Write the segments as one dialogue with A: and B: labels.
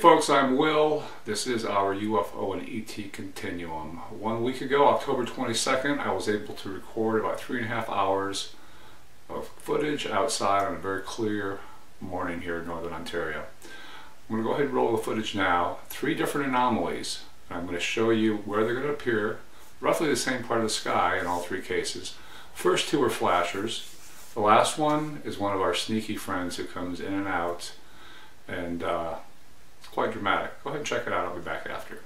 A: Folks, I'm Will. This is our UFO and ET Continuum. One week ago, October 22nd, I was able to record about three and a half hours of footage outside on a very clear morning here in Northern Ontario. I'm going to go ahead and roll the footage now. Three different anomalies. I'm going to show you where they're going to appear, roughly the same part of the sky in all three cases. First two are flashers. The last one is one of our sneaky friends who comes in and out and uh, it's quite dramatic. Go ahead and check it out. I'll be back after.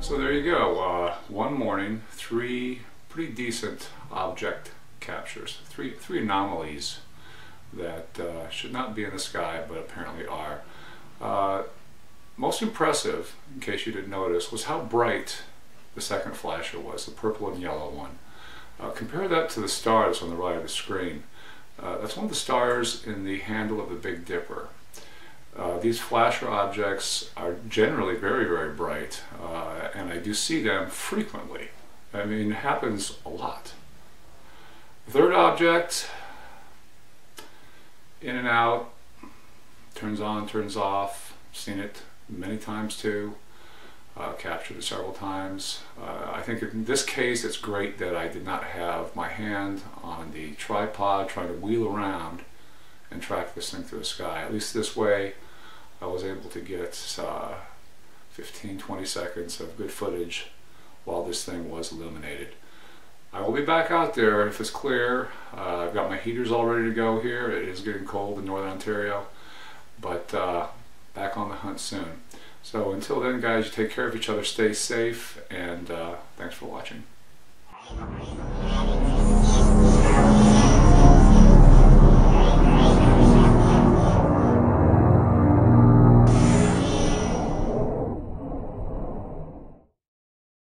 A: So there you go. Uh, one morning, three pretty decent object captures, three three anomalies that uh, should not be in the sky, but apparently are. Uh, most impressive, in case you didn't notice, was how bright the second flasher was, the purple and yellow one. Uh, compare that to the stars on the right of the screen. Uh, that's one of the stars in the handle of the Big Dipper. Uh, these flasher objects are generally very, very bright, uh, and do see them frequently. I mean, it happens a lot. Third object, in and out, turns on, turns off, seen it many times too, uh, captured it several times. Uh, I think in this case it's great that I did not have my hand on the tripod trying to wheel around and track this thing through the sky. At least this way I was able to get uh, 15, 20 seconds of good footage while this thing was illuminated. I will be back out there if it's clear. Uh, I've got my heaters all ready to go here. It is getting cold in Northern Ontario, but uh, back on the hunt soon. So until then guys, you take care of each other, stay safe, and uh, Thanks for watching.